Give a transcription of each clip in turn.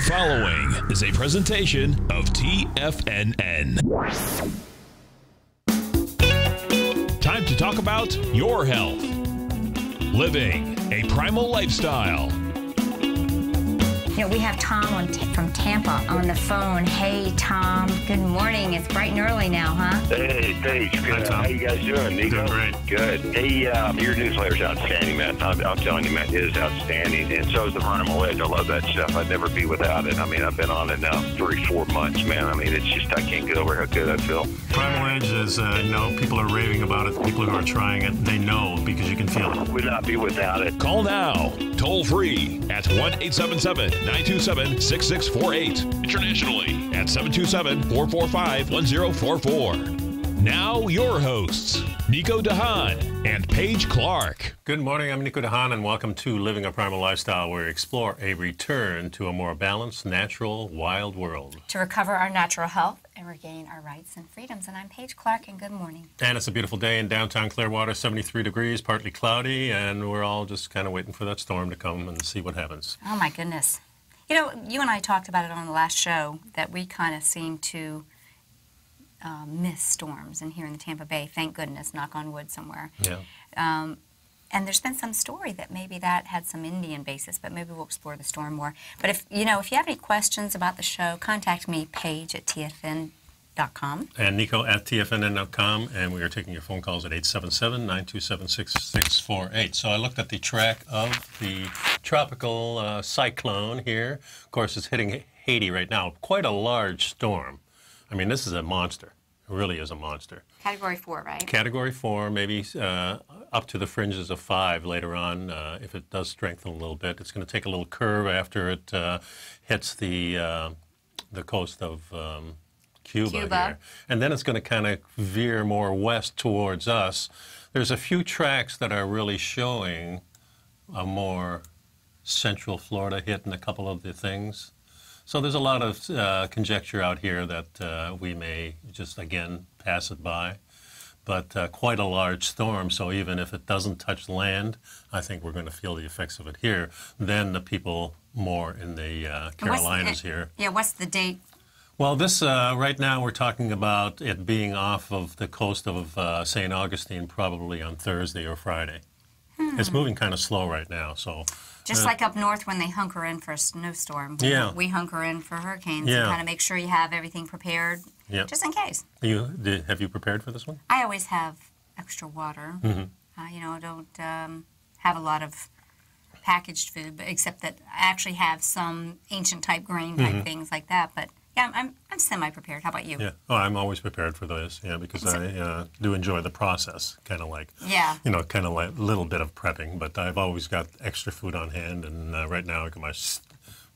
The following is a presentation of TFNN. Time to talk about your health. Living a primal lifestyle. You know, we have Tom on t- from Tampa on the phone. Hey, Tom. Good morning. It's bright and early now, huh? Hey, thanks. Good. Tom. How you guys doing, Nico? Doing great. Good. Hey, uh, your newsletter's outstanding, man. I'm, I'm telling you, man, it is outstanding. And so is the Primal Edge. I love that stuff. I'd never be without it. I mean, I've been on it now three, four months, man. I mean, it's just, I can't get over how good I feel. Primal Edge is, uh, you know, people are raving about it. People who are trying it, they know because you can feel it. Would not be without it. Call now, toll free at 1 877 927 6648. Internationally at 727 445 1044. Now, your hosts, Nico de Haan and Paige Clarke. Good morning. I'm Nico de Haan, and welcome to Living a Primal Lifestyle, where we explore a return to a more balanced, natural, wild world. To recover our natural health and regain our rights and freedoms. And I'm Paige Clarke, and good morning. And it's a beautiful day in downtown Clearwater, 73 degrees, partly cloudy, and we're all just kind of waiting for that storm to come and see what happens. Oh, my goodness. You know, you and I talked about it on the last show that we kind of seem to uh, miss storms And here in the Tampa Bay. Thank goodness, knock on wood somewhere. Yeah. Um, and there's been some story that maybe that had some Indian basis, but maybe we'll explore the storm more. But if you know, if you have any questions about the show, contact me, Paige at tfn.com. And Nico at TFNN.com, and we are taking your phone calls at 877 927 6648. So I looked at the track of the tropical uh, cyclone here. Of course, it's hitting Haiti right now. Quite a large storm. I mean, this is a monster. It really is a monster. Category four, right? Category four, maybe uh, up to the fringes of five later on. Uh, if it does strengthen a little bit, it's going to take a little curve after it uh, hits the uh, the coast of um, Cuba, Cuba. here, and then it's going to kind of veer more west towards us. There's a few tracks that are really showing a more central Florida hit in a couple of the things. So there's a lot of uh, conjecture out here that uh, we may just again pass it by, but uh, quite a large storm. So even if it doesn't touch land, I think we're going to feel the effects of it here. Then the people more in the uh, Carolinas here. Yeah, what's the date? Well, this uh, right now we're talking about it being off of the coast of uh, St. Augustine probably on Thursday or Friday. Hmm. It's moving kind of slow right now, so Just Uh, like up north when they hunker in for a snowstorm. We, Yeah. We hunker in for hurricanes Yeah. and kind of make sure you have everything prepared yeah. just in case. You did, have you prepared for this one? I always have extra water. Mm-hmm. Uh, you know, I don't um, have a lot of packaged food, but except that I actually have some ancient type grain type things like that. But yeah, I'm, I'm, I'm semi prepared. How about you? Yeah. Oh, I'm always prepared for this. Yeah, because I uh, do enjoy the process. Kind of like, Yeah. you know, kind of like a little bit of prepping. But I've always got extra food on hand, and uh, right now my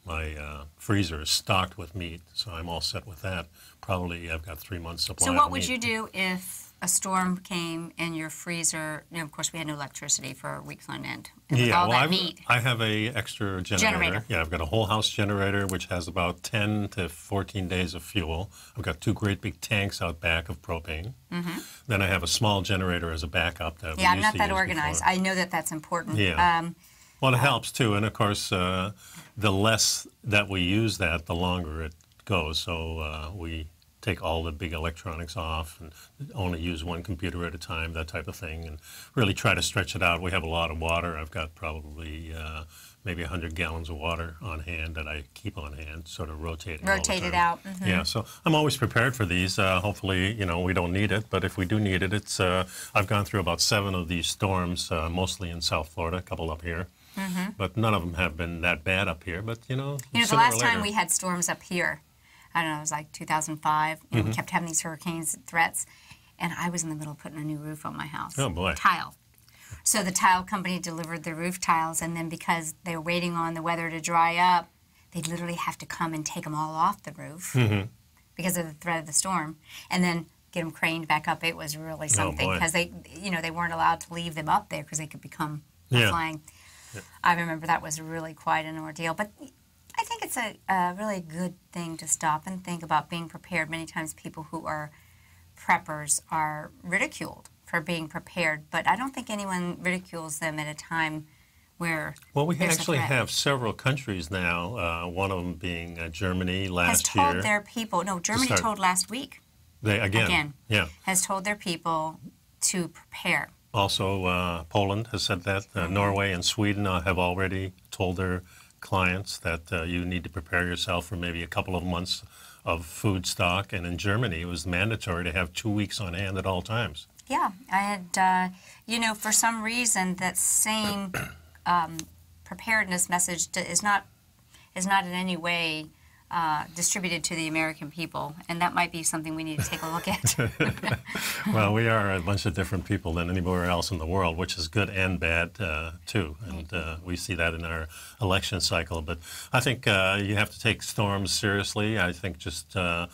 my uh, freezer is stocked with meat, so I'm all set with that. Probably I've got three months supply. So what would you do if a storm came and your freezer? You know, of course, we had no electricity for weeks on end. And Yeah, all well, that I've. I have a extra generator. Generator. Yeah, I've got a whole house generator which has about 10 to 14 days of fuel. I've got two great big tanks out back of propane. Mm-hmm. Then I have a small generator as a backup that Yeah, I'm not that organized. before. I know that that's important. Yeah. Um, Well, it helps too, and of course, uh, the less that we use that, the longer it goes. So uh, we take all the big electronics off and only use one computer at a time, that type of thing, and really try to stretch it out. We have a lot of water. I've got probably uh, maybe 100 gallons of water on hand that I keep on hand, sort of rotating. Rotate it out, mhm. Yeah, so I'm always prepared for these. Uh, hopefully, you know, we don't need it, but if we do need it, it's. Uh, I've gone through about seven of these storms, uh, mostly in South Florida, a couple up here, but none of them have been that bad up here. But you know. You know, the last time we had storms up here, I don't know, it was like 2005. You know, Mm-hmm. we kept having these hurricanes threats, and I was in the middle of putting a new roof on my house. Oh, boy. Tile. So the tile company delivered the roof tiles, and then because they were waiting on the weather to dry up, they'd literally have to come and take them all off the roof Mm-hmm. because of the threat of the storm, and then get them craned back up. It was really something Oh, because they, you know, they weren't allowed to leave them up there because they could become Yeah. flying. I remember that was really quite an ordeal, but I think it's a, a really good thing to stop and think about being prepared. Many times, people who are preppers are ridiculed for being prepared, but I don't think anyone ridicules them at a time where Well, we actually have several countries now. Uh, one of them being uh, Germany has last told year. their people. No, Germany start- told last week. they again, again. yeah. Has told their people to prepare. Also, uh, Poland has said that. Uh, Norway and Sweden uh, have already told their clients that uh, you need to prepare yourself for maybe a couple of months of food stock. And in Germany, it was mandatory to have two weeks on hand at all times. Yeah, I had, uh, you know, for some reason that same um, preparedness message is not is not in any way uh, distributed to the American people, and that might be something we need to take a look at. well, we are a bunch of different people than anywhere else in the world, which is good and bad uh, too. And uh, we see that in our election cycle. But I think uh, you have to take storms seriously. I think just uh,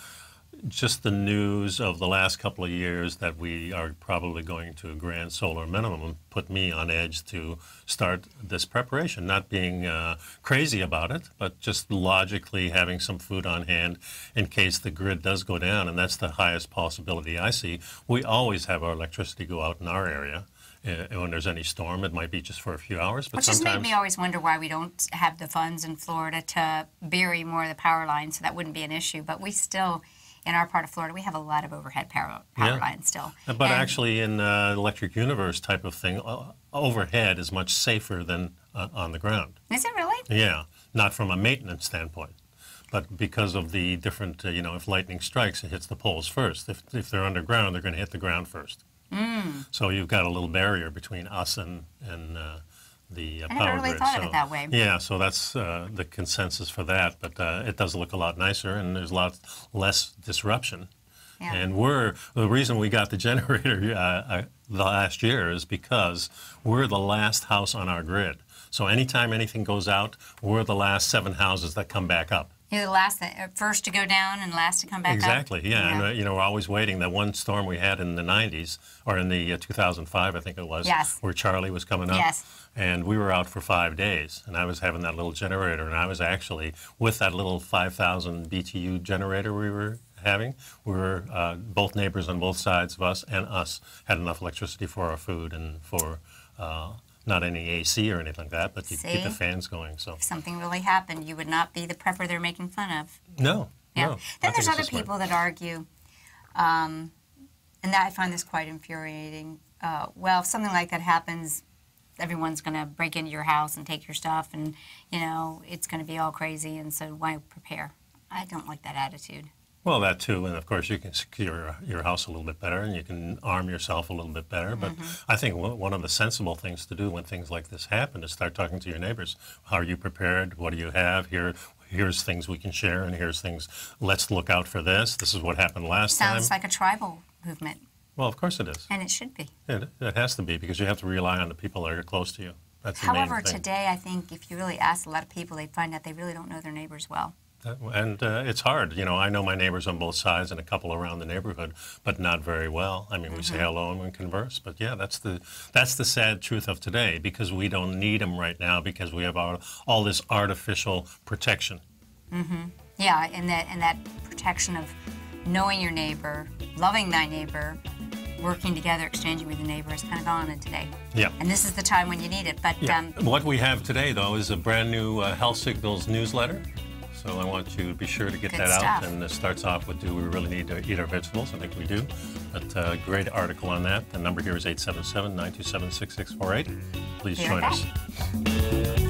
just the news of the last couple of years that we are probably going to a grand solar minimum put me on edge to start this preparation. Not being uh, crazy about it, but just logically having some food on hand in case the grid does go down, and that's the highest possibility I see. We always have our electricity go out in our area. Uh, when there's any storm, it might be just for a few hours, but Which has sometimes made me always wonder why we don't have the funds in Florida to bury more of the power lines, so that wouldn't be an issue. But we still, in our part of Florida, we have a lot of overhead power, power Yeah. lines still. But And- actually, in uh, electric universe type of thing, uh, overhead is much safer than uh, on the ground. is it really? Yeah, not from a maintenance standpoint, but because of the different, uh, you know, if lightning strikes, it hits the poles first. If, if they're underground, they're going to hit the ground first. Mm. So you've got a little barrier between us and, and uh, the uh, I power never really grid. thought of so, it that way. Yeah, so that's uh, the consensus for that. But uh, it does look a lot nicer, and there's a lot less disruption. Yeah. And we're the reason we got the generator uh, uh, the last year is because we're the last house on our grid. So anytime anything goes out, we're the last seven houses that come back up. You're the last, that, uh, first to go down and last to come back up. Exactly. Yeah. And uh, you know, we're always waiting. That one storm we had in the 90s, or in the uh, 2005, I think it was, Yes. where Charley was coming up. Yes. And we were out for five days, and I was having that little generator, and I was actually with that little 5,000 BTU generator we were having. We were uh, both neighbors on both sides of us, and us had enough electricity for our food and for uh, not any AC or anything like that, but to keep the fans going. So If something really happened, you would not be the prepper they're making fun of. no, Yeah. no. Then there's other people that argue, um, and that I find this quite infuriating. Uh, well, if something like that happens, everyone's going to break into your house and take your stuff, and you know it's going to be all crazy. And so why prepare? I don't like that attitude. Well, that too, and of course you can secure your house a little bit better, and you can arm yourself a little bit better. But Mm-hmm. I think one of the sensible things to do when things like this happen is start talking to your neighbors. How are you prepared? What do you have here? Here's things we can share, and here's things. Let's look out for this. This is what happened last Sounds time. Sounds like a tribal movement, well, of course it is. and it should be. It, it has to be because you have to rely on the people that are close to you. That's the However, main thing. today I think if you really ask a lot of people, they find out they really don't know their neighbors well. And uh, it's hard. You know, I know my neighbors on both sides and a couple around the neighborhood, but not very well. I mean, we say hello and we converse. But yeah, that's the that's the sad truth of today because we don't need them right now because we have all, all this artificial protection. Mm-hmm. Yeah, and that and that protection of knowing your neighbor, loving thy neighbor, working together, exchanging with the neighbor is kind of gone in today. Yeah. And this is the time when you need it. But Yeah. um, what we have today, though, is a brand new uh, Health Signals newsletter. So I want you to be sure to get Good that out. And it starts off with Do we really need to eat our vegetables? I think we do. But uh, great article on that. The number here is 877 927 6648. Please Be join right us.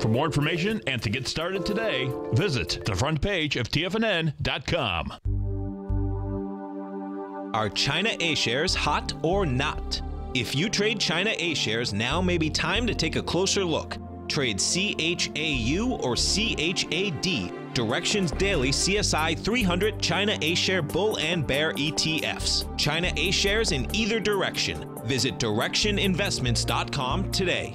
For more information and to get started today, visit the front page of TFNN.com. Are China A shares hot or not? If you trade China A shares, now may be time to take a closer look. Trade CHAU or CHAD, Direxion's Daily CSI 300 China A share bull and bear ETFs. China A shares in either direction. Visit direxioninvestments.com today.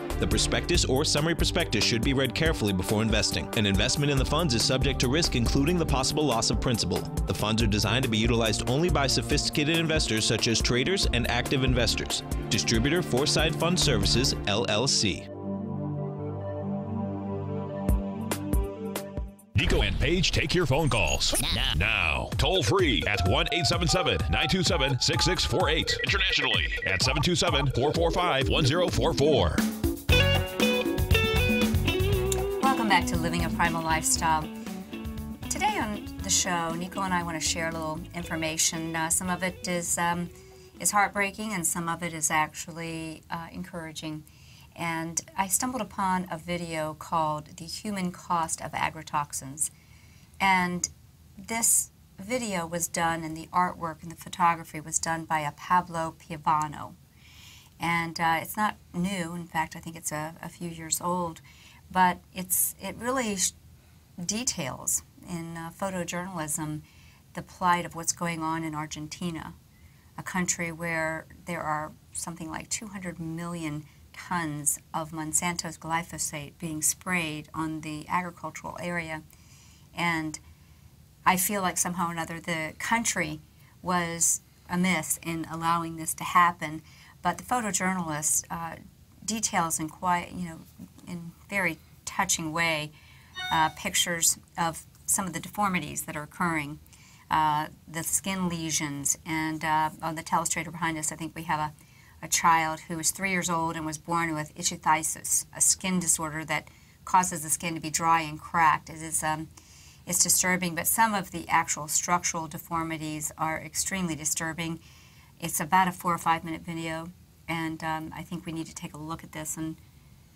The prospectus or summary prospectus should be read carefully before investing. An investment in the funds is subject to risk, including the possible loss of principal. The funds are designed to be utilized only by sophisticated investors such as traders and active investors. Distributor Foreside Fund Services, LLC. Nico and Paige take your phone calls now. now. Toll free at 1 877 927 6648. Internationally at 727 445 1044. Back to Living a Primal Lifestyle. Today on the show, Nico and I want to share a little information. Uh, some of it is um, is heartbreaking, and some of it is actually uh, encouraging. And I stumbled upon a video called "The Human Cost of Agrotoxins," and this video was done, and the artwork and the photography was done by a Pablo Piovano. And uh, it's not new. In fact, I think it's a, a few years old but it's it really details in uh, photojournalism the plight of what's going on in Argentina, a country where there are something like 200 million tons of Monsanto's glyphosate being sprayed on the agricultural area. And I feel like somehow or another the country was amiss in allowing this to happen. But the photojournalist uh, details in quite, you know, in very touching way uh, pictures of some of the deformities that are occurring, uh, the skin lesions, and uh, on the telestrator behind us, I think we have a, a child who is three years old and was born with ichthyosis, a skin disorder that causes the skin to be dry and cracked. It is um, it's disturbing, but some of the actual structural deformities are extremely disturbing. It's about a four or five minute video, and um, I think we need to take a look at this and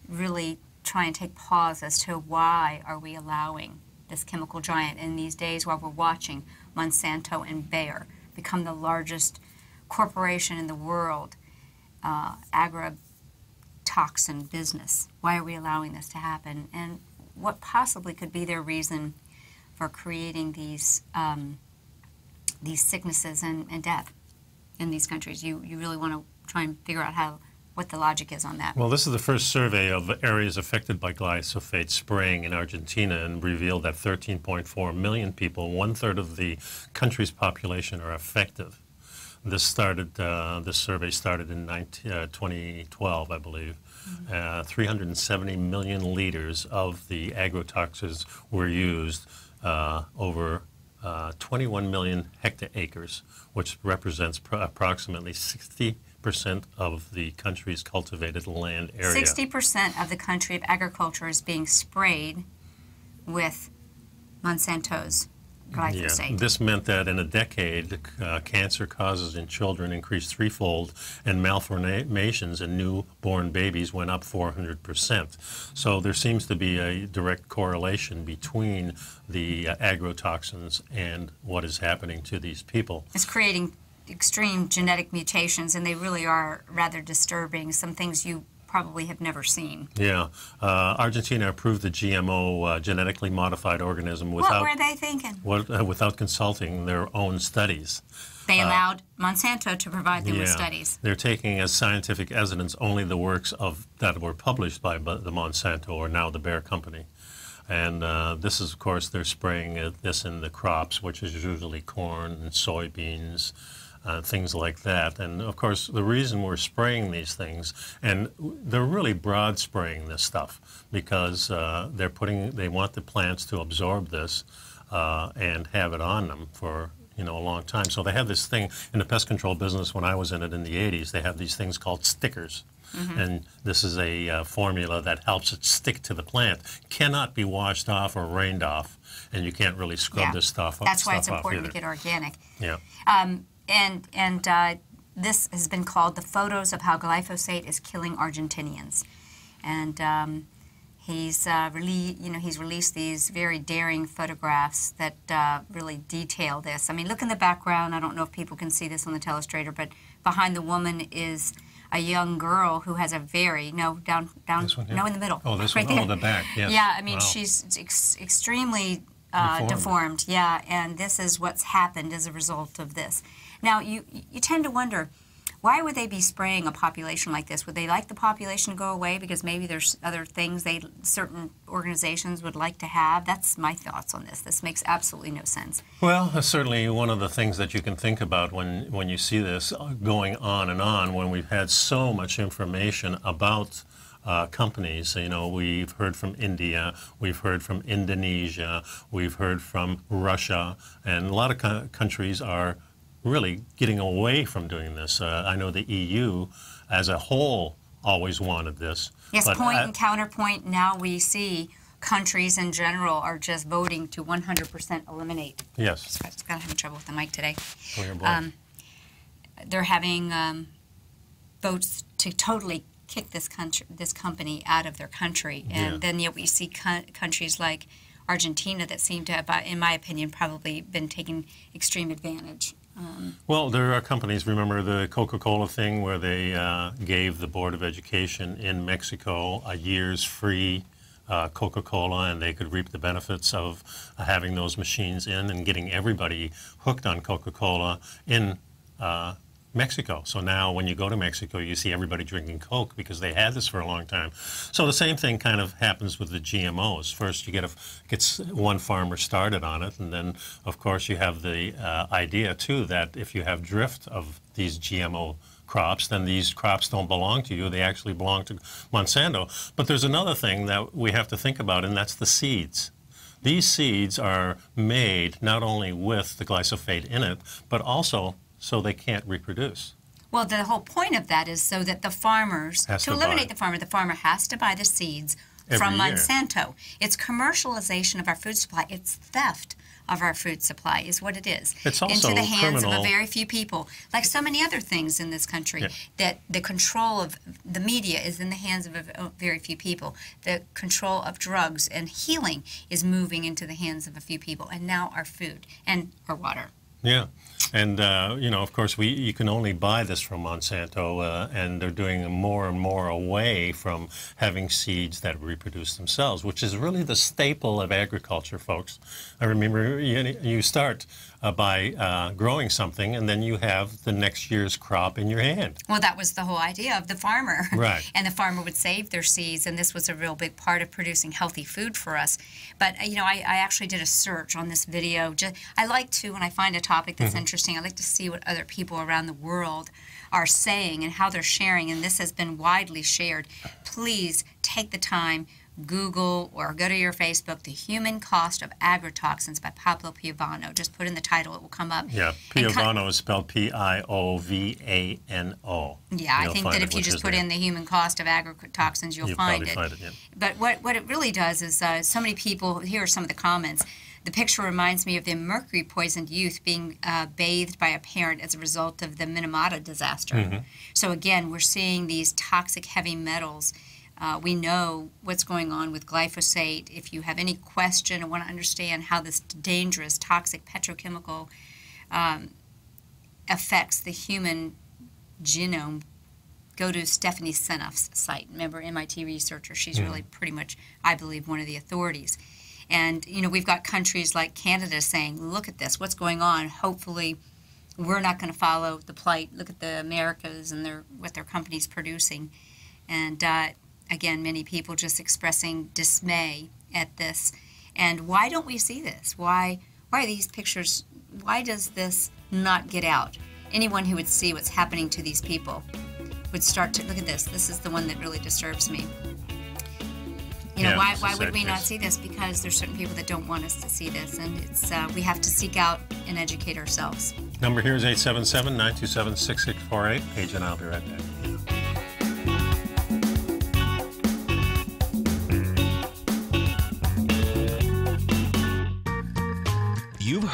really try and take pause as to why are we allowing this chemical giant in these days while we're watching Monsanto and Bayer become the largest corporation in the world, uh, agrotoxin business. Why are we allowing this to happen? And what possibly could be their reason for creating these um, these sicknesses and, and death in these countries? You you really want to try and figure out how what the logic is on that. Well, this is the first survey of areas affected by glyphosate spraying in Argentina and revealed that 13.4 million people, one third of the country's population, are affected. This started. Uh, this survey started in 19, uh, 2012, I believe. Mm-hmm. Uh, 370 million liters of the agrotoxins were used uh, over uh, 21 million acres, which represents pr- approximately 60 percent of the country's cultivated land area. 60% of the country of agriculture is being sprayed with Monsanto's glyphosate. Yeah, this meant that in a decade, uh, cancer causes in children increased threefold, and malformations in newborn babies went up 400%. So there seems to be a direct correlation between the uh, agrotoxins and what is happening to these people. It's creating extreme genetic mutations, and they really are rather disturbing. Some things you probably have never seen. Yeah, uh, Argentina approved the GMO uh, genetically modified organism without what were they thinking? what, uh, without consulting their own studies. They allowed Monsanto to provide them with studies. They're taking as scientific evidence only the works of that were published by the Monsanto or now the Bayer Company. And uh, this is, of course, they're spraying this in the crops, which is usually corn and soybeans, uh, things like that. And of course, the reason we're spraying these things, and they're really broad spraying this stuff because uh, they're putting, they want the plants to absorb this uh, and have it on them for you know a long time. So they have this thing in the pest control business. When I was in it in the 80s, they have these things called stickers. And this is a uh, formula that helps it stick to the plant. Cannot be washed off or rained off, and you can't really scrub Yeah. this stuff. That's why it's stuff off important to get organic. Yeah. And and uh, this has been called the photos of how glyphosate is killing Argentinians, and um, he's uh, really you know he's released these very daring photographs that uh, really detail this. I mean, look in the background. I don't know if people can see this on the telestrator, but behind the woman is a young girl who has a very no down down no in the middle. Oh, this right one? Oh, there. the back, yes. Yeah, I mean Wow. she's ex- extremely uh, Deformed. deformed. Yeah, and this is what's happened as a result of this. Now, you you tend to wonder, why would they be spraying a population like this? Would they like the population to go away because maybe there's other things they certain organizations would like to have? That's my thoughts on this. This makes absolutely no sense. Well, certainly one of the things that you can think about when, when you see this going on and on, when we've had so much information about uh, companies. You know, we've heard from India, we've heard from Indonesia, we've heard from Russia, and a lot of co- countries are really getting away from doing this. Uh, I know the EU as a whole always wanted this. Yes, point I- and counterpoint. Now we see countries in general are just voting to 100% eliminate. yes, Scott's got having trouble with the mic today. oh. Um, they're having um, votes to totally kick this country, this company out of their country, and Yeah. then yet we see co- countries like Argentina that seem to have, in my opinion, probably been taking extreme advantage. Well, there are companies, remember the Coca Cola thing where they uh, gave the Board of Education in Mexico a year's free uh, Coca Cola and they could reap the benefits of uh, having those machines in and getting everybody hooked on Coca Cola in uh, Mexico. So now when you go to Mexico, you see everybody drinking Coke because they had this for a long time. So the same thing kind of happens with the GMOs. First, you get a gets one farmer started on it, and then of course you have the uh, idea too that if you have drift of these GMO crops, then these crops don't belong to you. They actually belong to Monsanto. But there's another thing that we have to think about, and that's the seeds. These seeds are made not only with the glyphosate in it, but also so they can't reproduce. Well, the whole point of that is so that the farmers, Has to to eliminate the farmer, the farmer has to buy the seeds Every from year. Monsanto. It's commercialization of our food supply. It's theft of our food supply, is what it is. It's also into the hands of a very few people, like so many other things in this country. Yeah. That the control of the media is in the hands of a, a very few people. The control of drugs and healing is moving into the hands of a few people, and now our food and our water. Yeah, and uh, you know, of course, we you can only buy this from Monsanto, uh, and they're doing more and more away from having seeds that reproduce themselves, which is really the staple of agriculture, folks. I remember you, you start uh, by uh, growing something, and then you have the next year's crop in your hand. Well, that was the whole idea of the farmer. Right. and the farmer would save their seeds, and this was a real big part of producing healthy food for us. But, uh, you know, I, I actually did a search on this video. Just, I like to, when I find a topic that's interesting, I like to see what other people around the world are saying and how they're sharing, and this has been widely shared. Please take the time. Google or go to your Facebook, The Human Cost of Agrotoxins by Pablo Piovano. Just put in the title, it will come up. Yeah, Piovano is spelled P-I-O-V-A-N-O. Yeah, I You'll think that if you just put name. in the human cost of agrotoxins, you'll You'll find it. find it, yeah. But what, what it really does is uh, so many people, here are some of the comments. The picture reminds me of the mercury poisoned youth being uh, bathed by a parent as a result of the Minamata disaster. So, again, we're seeing these toxic heavy metals. Uh, we know what's going on with glyphosate. If you have any question or want to understand how this dangerous, toxic petrochemical um, affects the human genome, go to Stephanie Seneff's site. Remember, MIT researcher. She's really pretty much, I believe, one of the authorities. And you know, we've got countries like Canada saying, "Look at this, what's going on?" Hopefully, we're not going to follow the plight. Look at the Americas and their what their companies producing, and uh, again, many people just expressing dismay at this. And why don't we see this? Why why are these pictures? Why does this not get out? Anyone who would see what's happening to these people would start to look at this. This is the one that really disturbs me. You know, Yeah, why, why would we not see this? Because there's certain people that don't want us to see this, and it's uh, we have to seek out and educate ourselves. Number here is 877-927-6648. Paige and I'll be right back.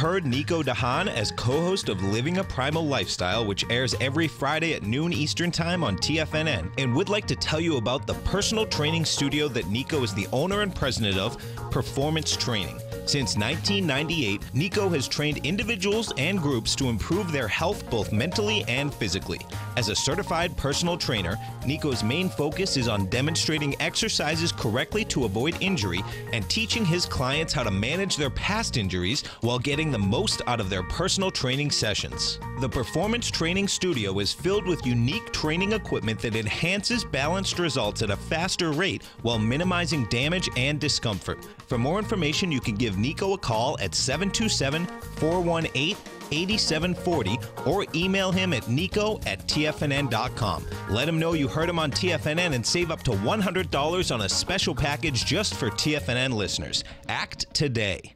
Heard Nico de Haan as co host of Living a Primal Lifestyle, which airs every Friday at noon Eastern Time on TFNN, and would like to tell you about the personal training studio that Nico is the owner and president of, Performance Training. Since 1998, Nico has trained individuals and groups to improve their health both mentally and physically. As a certified personal trainer, Nico's main focus is on demonstrating exercises correctly to avoid injury and teaching his clients how to manage their past injuries while getting the most out of their personal training sessions. The Performance Training Studio is filled with unique training equipment that enhances balanced results at a faster rate while minimizing damage and discomfort. For more information, you can give Nico a call at 727 418 8740 or email him at nico at tfnn.com. Let him know you heard him on TFNN and save up to $100 on a special package just for TFNN listeners. Act today.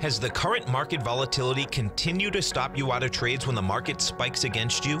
Has the current market volatility continued to stop you out of trades when the market spikes against you?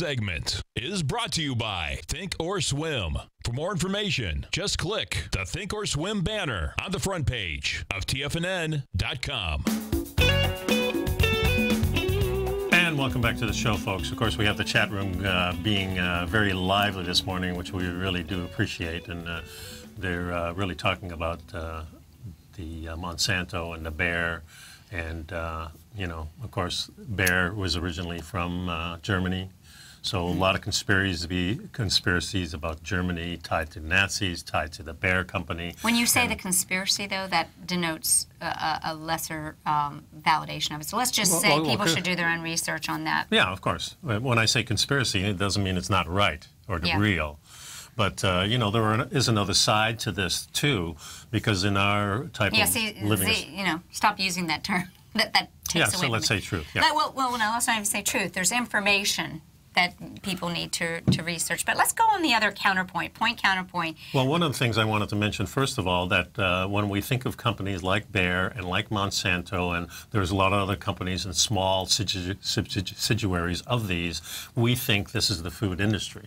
segment is brought to you by Think or Swim. For more information, just click the Think or Swim banner on the front page of TFNN.com. And welcome back to the show, folks. Of course, we have the chat room uh, being uh, very lively this morning, which we really do appreciate. And uh, they're uh, really talking about uh, the uh, Monsanto and the Bayer. And, you know, of course, Bayer was originally from uh, Germany. So a lot of conspiracies, be conspiracies about Germany tied to Nazis, tied to the Bayer Company. When you say the conspiracy, though, that denotes a, a- a lesser um, validation of it. So let's just Well, say well, people okay. should do their own research on that. Yeah, of course. When I say conspiracy, it doesn't mean it's not right or Yeah. real. But uh, you know, there are, is another side to this too, because in our type Yeah, of see, living, see, you know, stop using that term. That, that takes Yeah, away so let's it. say truth, yeah. But, well, well, no, let's not even say truth. There's information that people need to, to research. But let's go on the other counterpoint, point counterpoint. Well, one of the things I wanted to mention, first of all, that uh, when we think of companies like Bayer and like Monsanto, and there's a lot of other companies and small subsidi- subsidi- subsidiaries of these, we think this is the food industry.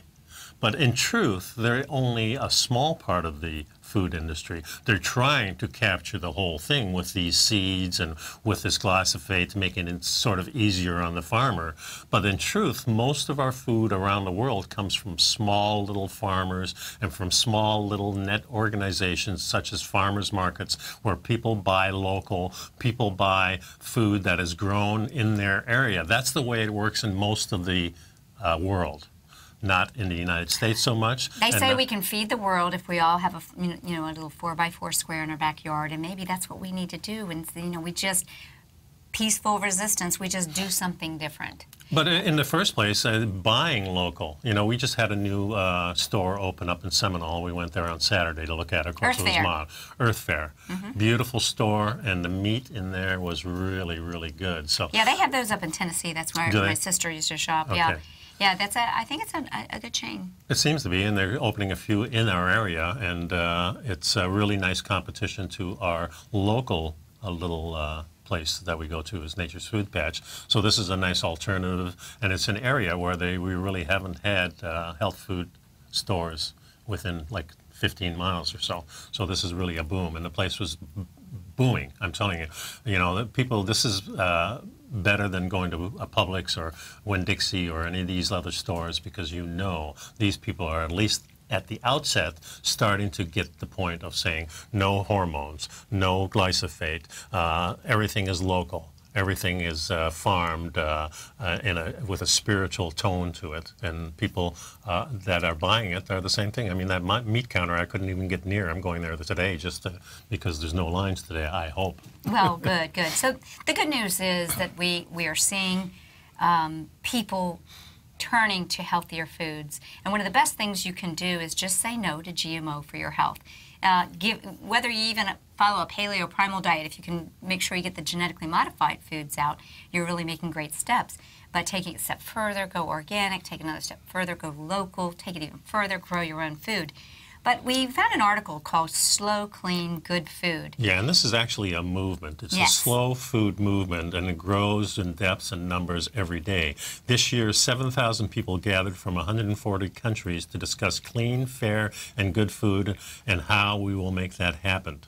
But in truth, they're only a small part of the food industry. They're trying to capture the whole thing with these seeds and with this glyphosate, making it sort of easier on the farmer. But in truth, most of our food around the world comes from small little farmers and from small little net organizations such as farmers markets where people buy local, people buy food that is grown in their area. That's the way it works in most of the uh, world. Not in the United States so much. They say we can feed the world if we all have a you know- a little four by four square in our backyard, and maybe that's what we need to do. And you know, we just peaceful resistance. We just do something different. But in the first place, uh, buying local. You know, we just had a new uh, store open up in Seminole. We went there on Saturday to look at it. Of course, Earth it was Fare. Earth Fare. Beautiful store, and the meat in there was really, really good. So Yeah, they have those up in Tennessee. That's where my sister used to shop. Okay. yeah. Yeah, that's a. I think it's a, a good chain. it seems to be, and they're opening a few in our area, and uh, it's a really nice competition to our local uh, little uh, place that we go to is Nature's Food Patch. So this is a nice alternative, and it's an area where they we really haven't had uh, health food stores within like 15 miles or so. So this is really a boom, and the place was booming. I'm telling you, you know, people. This is. Better than going to a Publix or Winn-Dixie or any of these other stores because you know these people are at least at the outset starting to get the point of saying no hormones, no glyphosate, uh, everything is local. Everything is uh, farmed uh, uh, in a, with a spiritual tone to it, and people uh, that are buying it are the same thing. I mean, that meat counter I couldn't even get near. I'm going there today just to, because there's no lines today. I hope. Well, good, good. So the good news is that we we are seeing um, people turning to healthier foods, and one of the best things you can do is just say no to GMO for your health. Uh, give whether you even follow a paleo primal diet, if you can make sure you get the genetically modified foods out, you're really making great steps. But taking it a step further, go organic. Take another step further, go local. Take it even further, grow your own food. But we found an article called "Slow, Clean, Good Food." Yeah, and this is actually a movement. It's Yes. a slow food movement, and it grows in depths and numbers every day. This year, 7,000 people gathered from 140 countries to discuss clean, fair, and good food and how we will make that happen.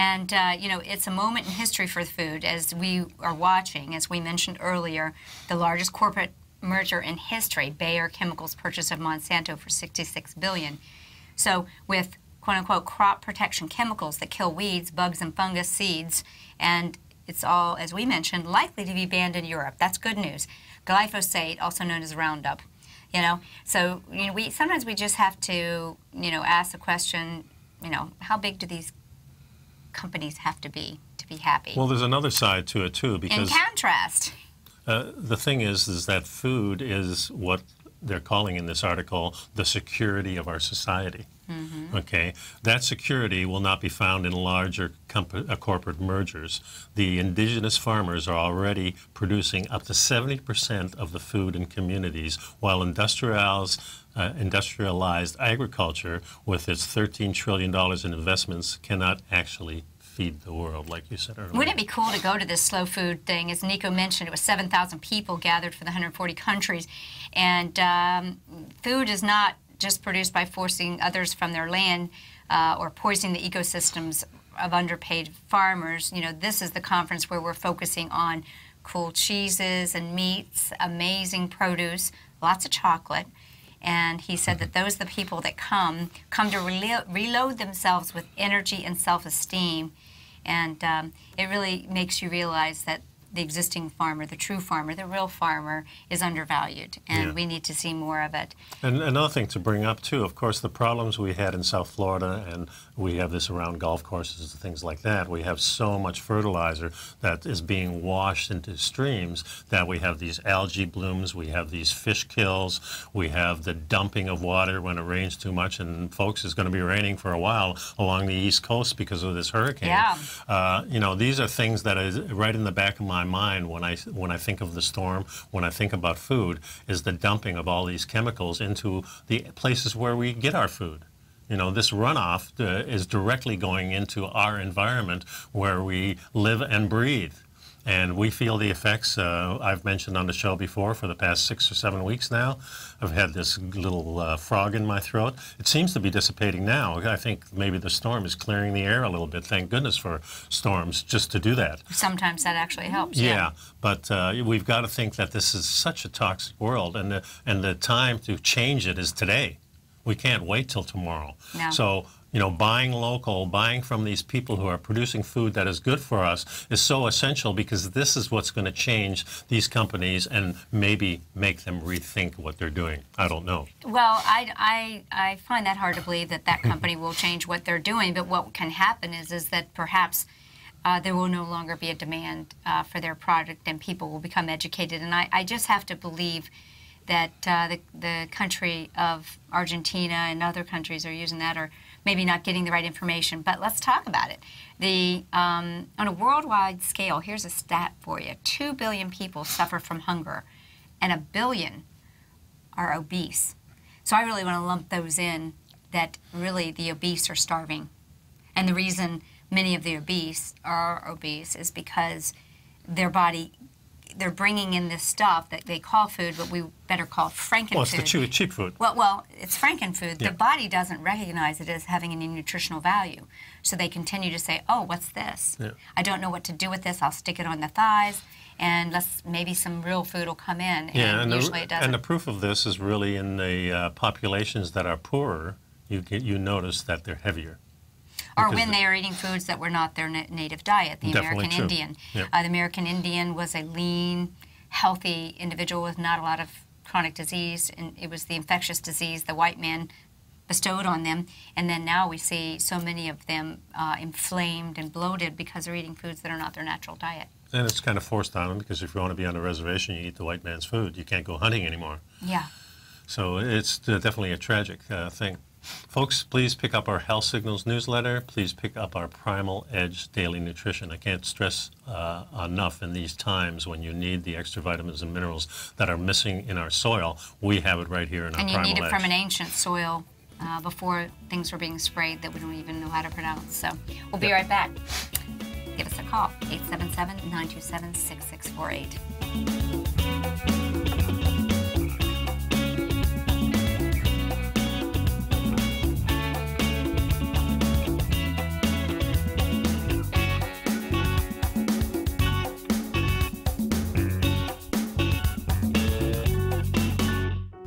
And, uh, you know, it's a moment in history for food as we are watching, as we mentioned earlier, the largest corporate merger in history, Bayer Chemicals' purchase of Monsanto for 66 billion. So with quote unquote crop protection chemicals that kill weeds, bugs and fungus, seeds, and it's all, as we mentioned, likely to be banned in Europe. That's good news. Glyphosate, also known as Roundup, you know. So you know, we sometimes we just have to, you know, ask the question, you know, how big do these companies have to be to be happy? Well, there's another side to it too, in contrast, uh, the thing is, is that food is what they're calling in this article the security of our society. Okay, that security will not be found in larger comp- uh, corporate mergers. The indigenous farmers are already producing up to 70% of the food in communities, while industrialized, uh, industrialized agriculture, with its $13 trillion in investments, cannot actually feed the world, like you said earlier. wouldn't it be cool to go to this slow food thing? As Nico mentioned, it was 7,000 people gathered for the 140 countries, and um, food is not just produced by forcing others from their land uh, or poisoning the ecosystems of underpaid farmers. You know, this is the conference where we're focusing on cool cheeses and meats, amazing produce, lots of chocolate. And he said that those are the people that come come to relo- reload themselves with energy and self-esteem, and um, it really makes you realize that the existing farmer, the true farmer, the real farmer, is undervalued, and Yeah. we need to see more of it. And another thing to bring up too, of course, the problems we had in South Florida, and we have this around golf courses and things like that. We have so much fertilizer that is being washed into streams that we have these algae blooms, we have these fish kills, we have the dumping of water when it rains too much. And folks, it's going to be raining for a while along the East Coast because of this hurricane. Yeah. Uh, you know, these are things that is right in the back of my mind when I when I think of the storm, when I think about food, is the dumping of all these chemicals into the places where we get our food. You know, this runoff uh, is directly going into our environment where we live and breathe. And we feel the effects. Uh, I've mentioned on the show before for the past six or seven weeks now. I've had this little uh, frog in my throat. It seems to be dissipating now. I think maybe the storm is clearing the air a little bit. Thank goodness for storms just to do that. Sometimes that actually helps. Yeah, but uh, we've got to think that this is such a toxic world, and the, and the time to change it is today. We can't wait till tomorrow. No. So, you know, buying local, buying from these people who are producing food that is good for us is so essential because this is what's going to change these companies and maybe make them rethink what they're doing. I don't know. Well, I, I, I find that hard to believe that that company will change what they're doing. But what can happen is is that perhaps uh, there will no longer be a demand uh, for their product, and people will become educated. And I, I just have to believe that uh, the the country of Argentina and other countries are using that, or maybe not getting the right information. But let's talk about it. The um, on a worldwide scale, here's a stat for you: two billion people suffer from hunger, and a billion are obese. So I really want to lump those in that really the obese are starving. And the reason many of the obese are obese is because their body, they're bringing in this stuff that they call food, but we better call frankenfood. Well, it's the cheap, cheap food. Well, well, it's frankenfood. Yeah. The body doesn't recognize it as having any nutritional value, so they continue to say, "Oh, what's this? Yeah. I don't know what to do with this. I'll stick it on the thighs, and let's maybe some real food will come in." Yeah, and, and usually the, it doesn't. and the proof of this is really in the uh, populations that are poorer. You get, you notice that they're heavier. Or when they are eating foods that were not their na- native diet. The American true. Indian. Yeah. Uh, the American Indian was a lean, healthy individual with not a lot of chronic disease, and it was the infectious disease the white man bestowed on them. And then now we see so many of them uh, inflamed and bloated because they're eating foods that are not their natural diet. And it's kind of forced on them because if you want to be on a reservation, you eat the white man's food. You can't go hunting anymore. Yeah. So it's uh, definitely a tragic uh, thing. Folks, please pick up our Health Signals newsletter. Please pick up our Primal Edge Daily Nutrition. I can't stress uh, enough in these times when you need the extra vitamins and minerals that are missing in our soil. We have it right here in our And you need it Edge. from an ancient soil uh, before things were being sprayed that we don't even know how to pronounce. So we'll be right back. Give us a call, 877 927 6648.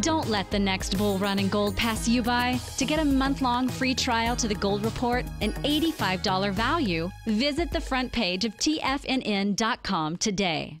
Don't let the next bull run in gold pass you by. To get a month long free trial to the Gold Report, an $85 value, visit the front page of TFNN.com today.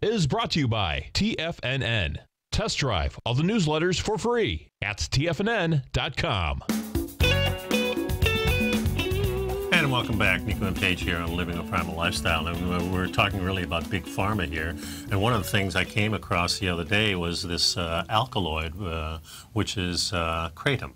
is brought to you by TFNN. Test drive all the newsletters for free at TFNN.com. And welcome back, Nico and Paige here on Living a Primal Lifestyle. And we're talking really about big pharma here. And one of the things I came across the other day was this uh, alkaloid, uh, which is uh, kratom.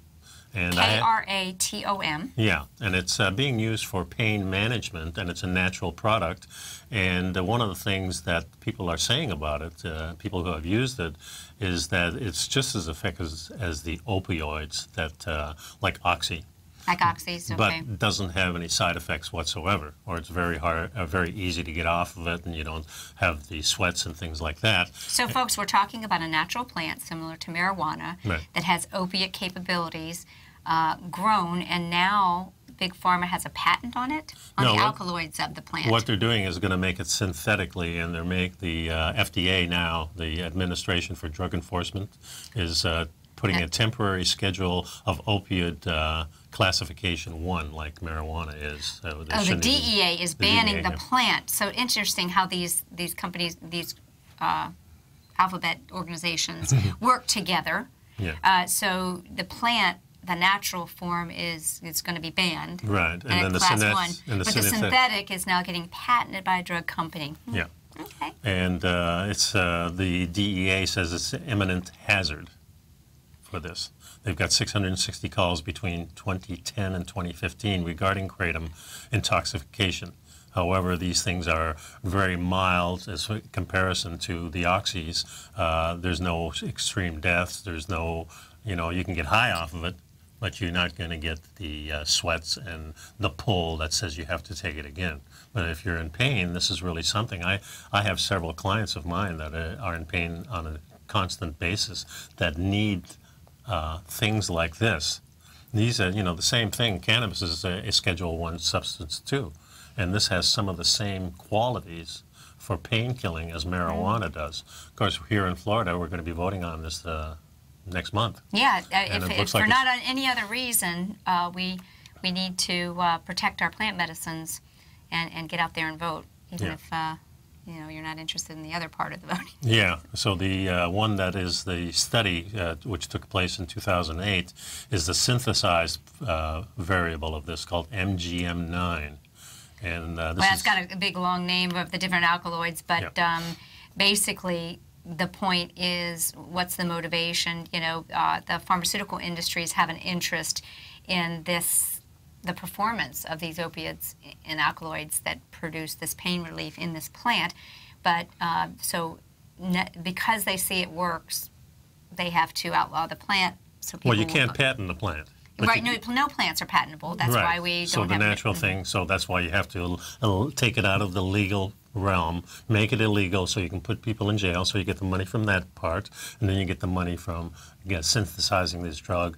And K R A T O M. Yeah, and it's uh, being used for pain management, and it's a natural product. And uh, one of the things that people are saying about it, uh, people who have used it, is that it's just as effective as, as the opioids that, uh, like Oxy. Like Oxy's, okay. But doesn't have any side effects whatsoever, or it's very hard, uh, very easy to get off of it, and you don't have the sweats and things like that. So, folks, we're talking about a natural plant similar to marijuana right. that has opiate capabilities, uh, grown, and now Big Pharma has a patent on it on no, the what, alkaloids of the plant. What they're doing is going to make it synthetically, and they're make the uh, FDA now, the Administration for Drug Enforcement, is uh, putting a temporary schedule of opioid uh, classification one, like marijuana is. So oh, the DEA even, is banning the, DEA, the yeah. plant. So interesting how these these companies, these uh, alphabet organizations, work together. Yeah. Uh, so the plant the natural form is is going to be banned. Right, and, and then the class one. And the but the synthetic is now getting patented by a drug company. Yeah. Okay. And uh, it's uh, the DEA says it's an imminent hazard for this. They've got 660 calls between 2010 and 2015 regarding kratom intoxication. However, these things are very mild as comparison to the oxys. Uh, there's no extreme deaths. There's no, you know, you can get high off of it, but you're not going to get the uh, sweats and the pull that says you have to take it again. But if you're in pain, this is really something. I, I have several clients of mine that uh, are in pain on a constant basis that need uh, things like this. These are, you know, the same thing. Cannabis is a, a Schedule One substance too, and this has some of the same qualities for pain killing as marijuana mm. does. Of course, here in Florida, we're going to be voting on this uh, next month. Yeah, uh, if, if like for not on any other reason, uh, we we need to uh, protect our plant medicines and, and get out there and vote, even yeah. if uh, you know you're not interested in the other part of the voting. Yeah. So the uh, one that is the study uh, which took place in 2008 is the synthesized uh, variable of this called MGM9, and uh, well, it's got a, big long name of the different alkaloids, but yeah. um, basically. The point is, what's the motivation? You know, uh, the pharmaceutical industries have an interest in this the performance of these opiates and alkaloids that produce this pain relief in this plant. But uh, so because they see it works, they have to outlaw the plant. So well, you can't patent the plant. Right, you, no, no plants are patentable. That's right. why we so the natural thing. So that's why you have to take it out of the legal realm, make it illegal, so you can put people in jail. So you get the money from that part, and then you get the money from again, synthesizing this drug,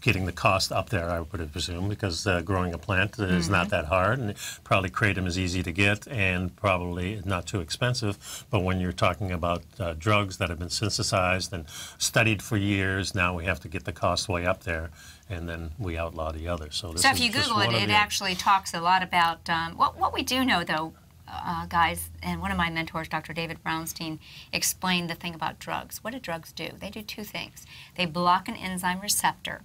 getting the cost up there, I would presume, because uh, growing a plant is Mm-hmm. not that hard, and probably kratom is easy to get and probably not too expensive. But when you're talking about uh, drugs that have been synthesized and studied for years, now we have to get the cost way up there, and then we outlaw the other. So, this So if you Google it, it actually talks a lot about um, what what we do know, though, uh, guys. And one of my mentors, Dr. David Brownstein, explained the thing about drugs. What do drugs do? They do two things. They block an enzyme receptor,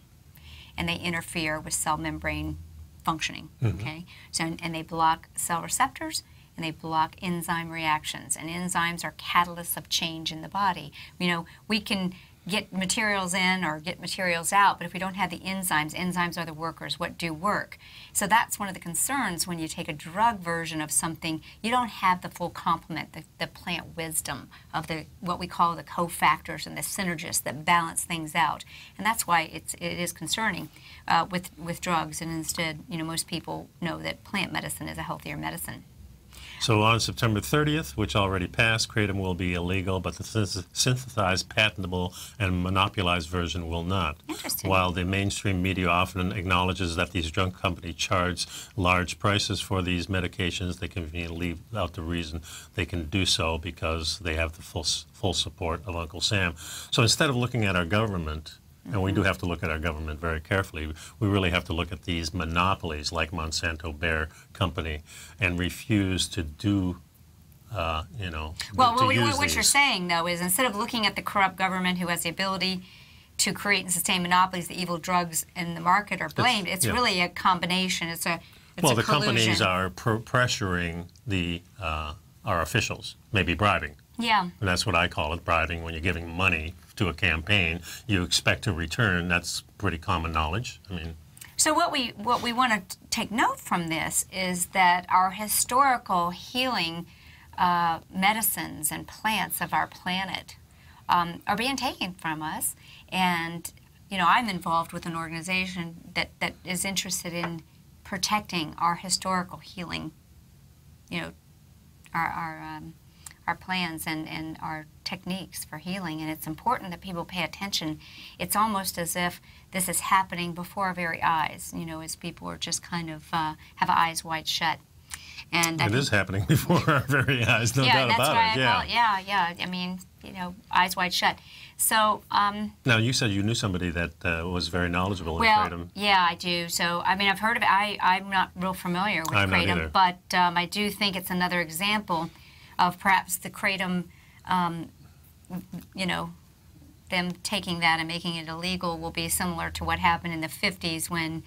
and they interfere with cell membrane functioning. Okay, so and they block cell receptors. And they block enzyme reactions, and enzymes are catalysts of change in the body. You know, we can get materials in or get materials out, but if we don't have the enzymes, enzymes are the workers, what do work. So that's one of the concerns when you take a drug version of something, you don't have the full complement, the, the plant wisdom of the what we call the cofactors and the synergists that balance things out. And that's why it's it is concerning uh, with with drugs. And instead, you know, most people know that plant medicine is a healthier medicine. So on September 30th, which already passed, kratom will be illegal, but the synthesized, patentable, and monopolized version will not. Interesting. While the mainstream media often acknowledges that these drug companies charge large prices for these medications, they conveniently leave out the reason they can do so because they have the full full support of Uncle Sam. So instead of looking at our government and we do have to look at our government very carefully. We really have to look at these monopolies like Monsanto Bayer Company and refuse to do, uh, you know, Well, to what, use what, what these. you're saying, though, is instead of looking at the corrupt government who has the ability to create and sustain monopolies, the evil drugs in the market are blamed. It's, yeah. really a combination. It's a it's well, a the companies are pr- pressuring the uh, our officials, maybe bribing. Yeah. And that's what I call it, bribing. When you're giving money to a campaign, you expect a return. That's pretty common knowledge. I mean, So what we what we want to take note from this is that our historical healing uh, medicines and plants of our planet um, are being taken from us, and you know I'm involved with an organization that that is interested in protecting our historical healing, you know, our our um, our plans and, and our techniques for healing, and it's important that people pay attention. It's almost as if this is happening before our very eyes, you know, as people are just kind of uh, have eyes wide shut. And I it think- is happening before our very eyes, no yeah, doubt that's about why it. I yeah. it. Yeah, yeah. I mean, you know, eyes wide shut. So, um, Now, you said you knew somebody that uh, was very knowledgeable in well, kratom. yeah, I do. So, I mean, I've heard of it. I, I'm not real familiar with I'm kratom, but um, I do think it's another example of perhaps the kratom, um, you know, them taking that and making it illegal will be similar to what happened in the 50s when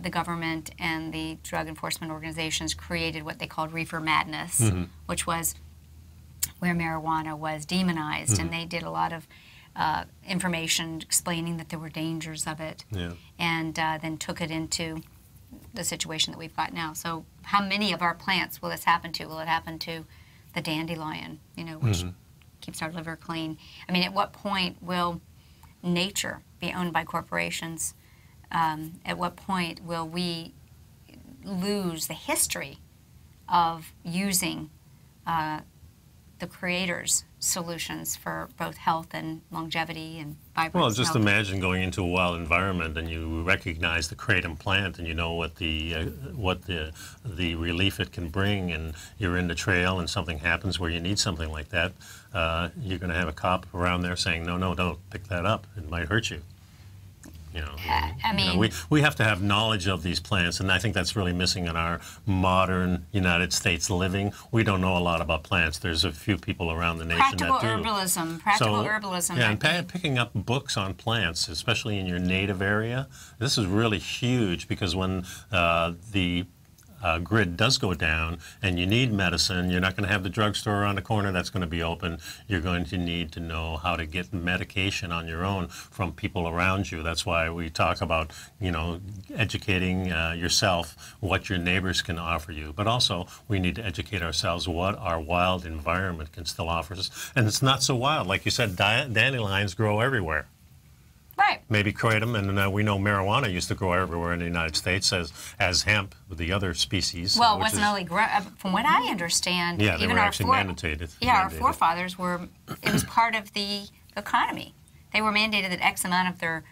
the government and the drug enforcement organizations created what they called reefer madness, Mm-hmm. which was where marijuana was demonized, Mm-hmm. and they did a lot of uh, information explaining that there were dangers of it, Yeah. and uh, then took it into the situation that we've got now. So, how many of our plants will this happen to? Will it happen to the dandelion, you know, which Mm-hmm. keeps our liver clean? I mean, at what point will nature be owned by corporations? Um, at what point will we lose the history of using uh, the creator's solutions for both health and longevity and vibrance? Well, just health? imagine going into a wild environment and you recognize the kratom plant and you know what the uh, what the the relief it can bring, and you're in the trail and something happens where you need something like that. Uh, you're going to have a cop around there saying, "No, no, don't pick that up. It might hurt you." You know, I you know, mean- we, we have to have knowledge of these plants, and I think that's really missing in our modern United States living. We don't know a lot about plants. There's a few people around the nation practical that do. herbalism, practical So, herbalism. Yeah, and pa- picking up books on plants, especially in your native area, this is really huge because when uh, the uh, grid does go down and you need medicine, you're not going to have the drugstore around the corner that's going to be open. You're going to need to know how to get medication on your own from people around you. That's why we talk about, you know, educating uh, yourself what your neighbors can offer you. But also, we need to educate ourselves what our wild environment can still offer us. And it's not so wild. Like you said, dandelions grow everywhere Right. maybe kratom, and uh, we know marijuana used to grow everywhere in the United States as as hemp with the other species. Well, uh, it wasn't is- only grow. uh, From what I understand, Yeah, they even were our actually mandated- Yeah, our forefathers were. It was part of the economy. They were mandated that X amount of their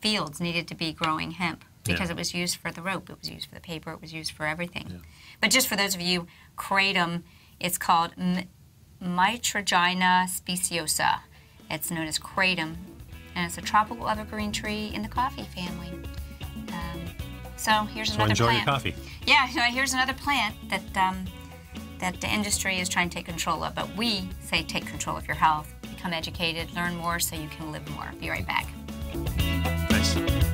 fields needed to be growing hemp because Yeah. it was used for the rope, it was used for the paper, it was used for everything. But just for those of you, kratom, it's called M- Mitragyna speciosa. It's known as kratom, and it's a tropical evergreen tree in the coffee family. Um, so here's So another enjoy plant. your coffee. Yeah, here's another plant that um, that the industry is trying to take control of. But we say take control of your health, become educated, learn more, so you can live more. Be right back. Nice.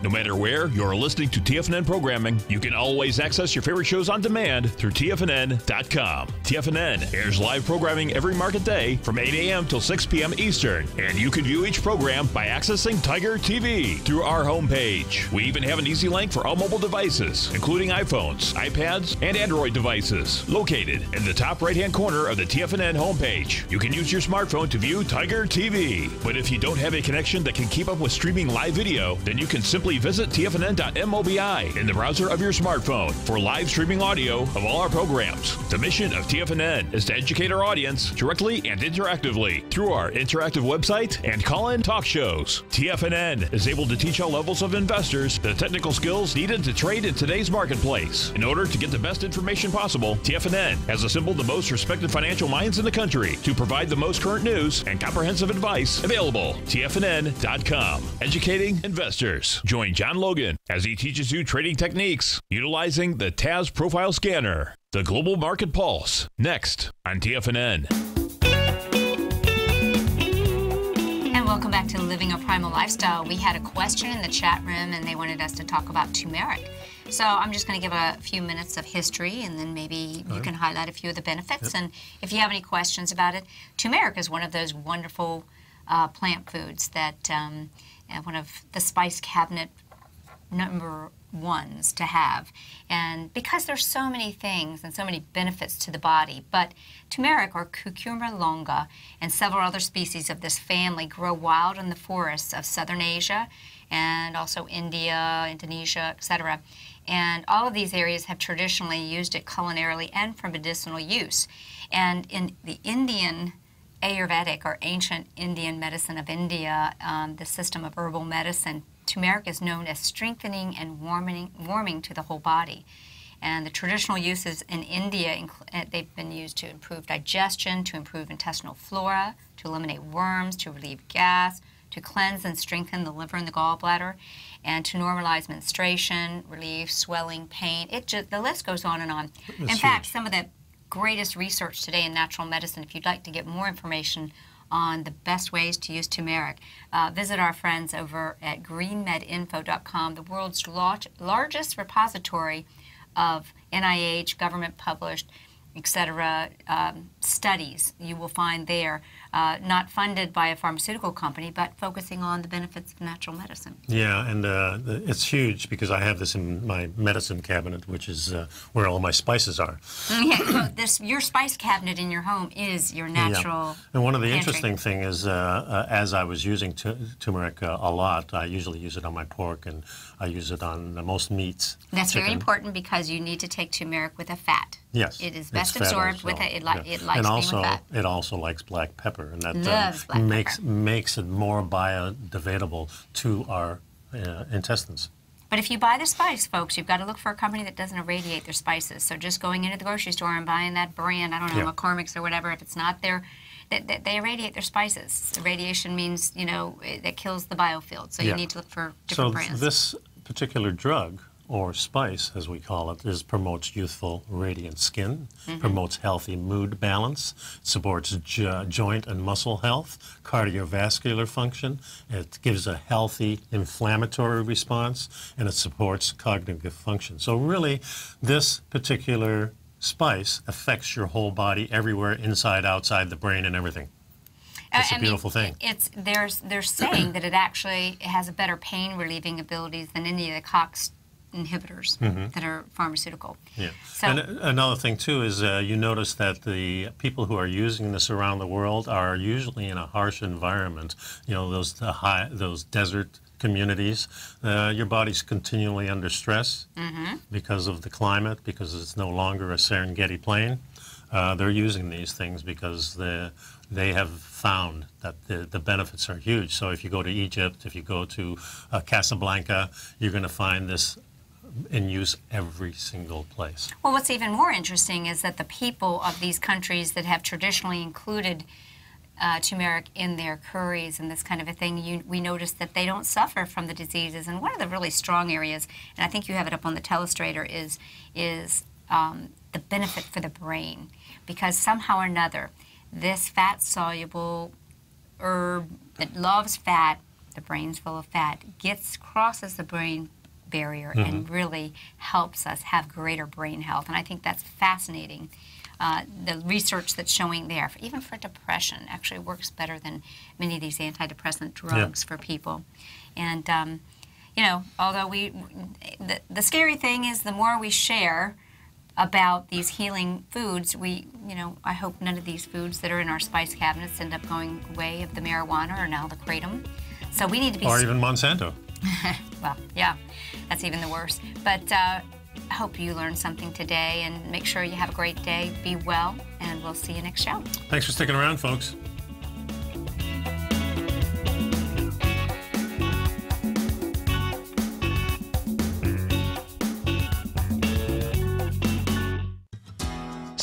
No matter where you're listening to TFNN programming, you can always access your favorite shows on demand through TFNN.com. TFNN airs live programming every market day from 8 a.m. till 6 p.m. Eastern, and you can view each program by accessing Tiger TV through our homepage. We even have an easy link for all mobile devices, including iPhones, iPads, and Android devices, located in the top right hand corner of the TFNN homepage. You can use your smartphone to view Tiger TV. But if you don't have a connection that can keep up with streaming live video, then you can simply visit tfnn.mobi in the browser of your smartphone for live streaming audio of all our programs. The mission of TFNN is to educate our audience directly and interactively through our interactive website and call-in talk shows. TFNN is able to teach all levels of investors the technical skills needed to trade in today's marketplace. In order to get the best information possible, TFNN has assembled the most respected financial minds in the country to provide the most current news and comprehensive advice available. TFNN.com, educating investors. Join John Logan as he teaches you trading techniques utilizing the TAS Profile Scanner. The Global Market Pulse, next on TFNN. And welcome back to Living a Primal Lifestyle. We had a question in the chat room and they wanted us to talk about turmeric. So I'm just going to give a few minutes of history and then maybe you can highlight a few of the benefits. And if you have any questions about it, turmeric is one of those wonderful uh, plant foods that um, Uh, one of the spice cabinet number ones to have. And because there's so many things and so many benefits to the body, but turmeric or Curcuma longa and several other species of this family grow wild in the forests of southern Asia and also India, Indonesia, etc. And all of these areas have traditionally used it culinarily and for medicinal use. And in the Indian Ayurvedic or ancient Indian medicine of India, um, the system of herbal medicine, turmeric is known as strengthening and warming, warming to the whole body. And the traditional uses in India, uh, they've been used to improve digestion, to improve intestinal flora, to eliminate worms, to relieve gas, to cleanse and strengthen the liver and the gallbladder, and to normalize menstruation, relieve swelling, pain. It just, the list goes on and on. In fact, some of the greatest research today in natural medicine. If you'd like to get more information on the best ways to use turmeric, uh, visit our friends over at greenmedinfo.com, the world's large, largest repository of NIH, government published, etc., um, studies you will find there uh, not funded by a pharmaceutical company, but focusing on the benefits of natural medicine. Yeah, and uh, it's huge because I have this in my medicine cabinet, which is uh, where all my spices are. yeah, well, this your spice cabinet in your home is your natural. Yeah. And one of the pantry. interesting thing is, uh, uh, as I was using turmeric uh, a lot, I usually use it on my pork and I use it on the most meats. That's chicken. very important because you need to take turmeric with a fat. Yes, it is best absorbed with it. It, li- yeah. it likes and also, being with fat. it also likes black pepper and that uh, makes pepper. makes it more biodegradable to our uh, intestines. But if you buy the spice, folks, you've got to look for a company that doesn't irradiate their spices. So just going into the grocery store and buying that brand, I don't know, Yeah. McCormick's or whatever, if it's not there, that they irradiate their spices. Irradiation means, you know, it, that kills the biofield. So Yeah. you need to look for different th- brands. this particular drug or spice, as we call it, is promotes youthful, radiant skin, Mm-hmm. promotes healthy mood balance, supports jo- joint and muscle health, cardiovascular function. It gives a healthy inflammatory response, and it supports cognitive function. So really, this particular spice affects your whole body, everywhere, inside, outside, the brain, and everything. Uh, It's a I mean, beautiful thing. It's there's they're saying that it actually has a better pain relieving abilities than any of the COX inhibitors that are pharmaceutical. Yeah. So and another thing too is uh, you notice that the people who are using this around the world are usually in a harsh environment. You know those the high those desert communities. Uh, your body's continually under stress because of the climate, because it's no longer a Serengeti plain. Uh, they're using these things because the, they have found that the, the benefits are huge. So if you go to Egypt, if you go to uh, Casablanca, you're going to find this in use every single place. Well, what's even more interesting is that the people of these countries that have traditionally included uh, turmeric in their curries and this kind of a thing, you, we notice that they don't suffer from the diseases. And one of the really strong areas, and I think you have it up on the telestrator, is is um, the benefit for the brain, because somehow or another, this fat soluble herb that loves fat, the brain's full of fat, gets crosses the brain barrier and really helps us have greater brain health. And I think that's fascinating. Uh, the research that's showing there, even for depression, actually works better than many of these antidepressant drugs for people. And um, you know, although we, the, the scary thing is the more we share about these healing foods, we, you know, I hope none of these foods that are in our spice cabinets end up going way of the marijuana or now the kratom. So we need to be Or even Monsanto. well, yeah, that's even the worst. But uh, I hope you learned something today and make sure you have a great day. Be well, and we'll see you next show. Thanks for sticking around, folks.